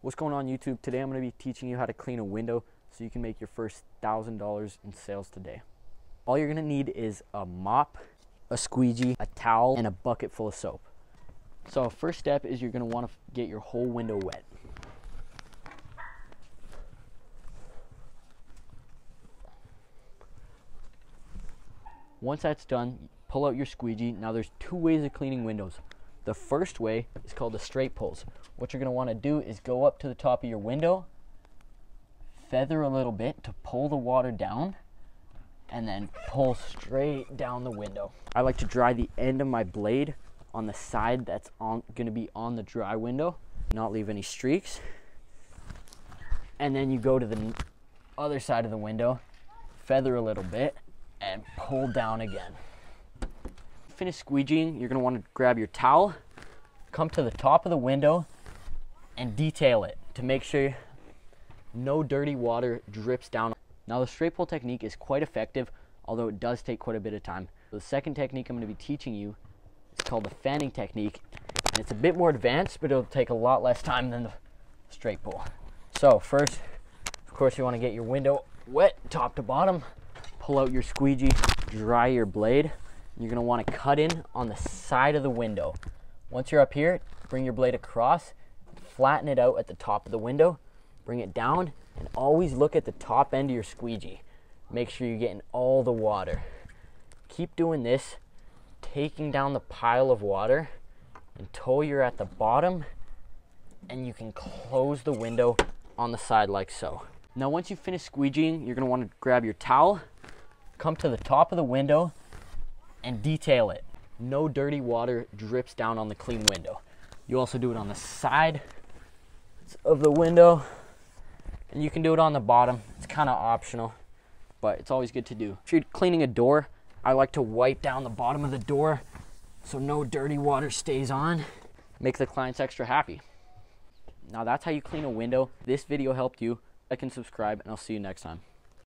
What's going on YouTube? Today I'm going to be teaching you how to clean a window so you can make your first $1,000 in sales today. All you're going to need is a mop, a squeegee, a towel, and a bucket full of soap. So first step is you're going to want to get your whole window wet. Once that's done, pull out your squeegee. Now there's two ways of cleaning windows. The first way is called the straight pulls. What you're going to want to do is go up to the top of your window, feather a little bit to pull the water down, and then pull straight down the window. I like to dry the end of my blade on the side that's to be on the dry window, not leave any streaks. And then you go to the other side of the window, feather a little bit, and pull down again finish squeegeeing, you're gonna wanna grab your towel, come to the top of the window, and detail it to make sure no dirty water drips down. Now the straight pull technique is quite effective, although it does take quite a bit of time. The second technique I'm gonna be teaching you is called the fanning technique, and it's a bit more advanced, but it'll take a lot less time than the straight pull. So first, of course, you wanna get your window wet top to bottom, pull out your squeegee, dry your blade, you're gonna wanna cut in on the side of the window. Once you're up here, bring your blade across, flatten it out at the top of the window, bring it down, and always look at the top end of your squeegee. Make sure you're getting all the water. Keep doing this, taking down the pile of water until you're at the bottom and you can close the window on the side like so. Now once you finish squeegeeing, you're gonna wanna grab your towel, come to the top of the window, and detail it. No dirty water drips down on the clean window. You also do it on the side of the window and you can do it on the bottom. It's kind of optional, but it's always good to do. If you're cleaning a door, I like to wipe down the bottom of the door so no dirty water stays on. Make the clients extra happy. Now that's how you clean a window. This video helped you. Like and subscribe, and I'll see you next time.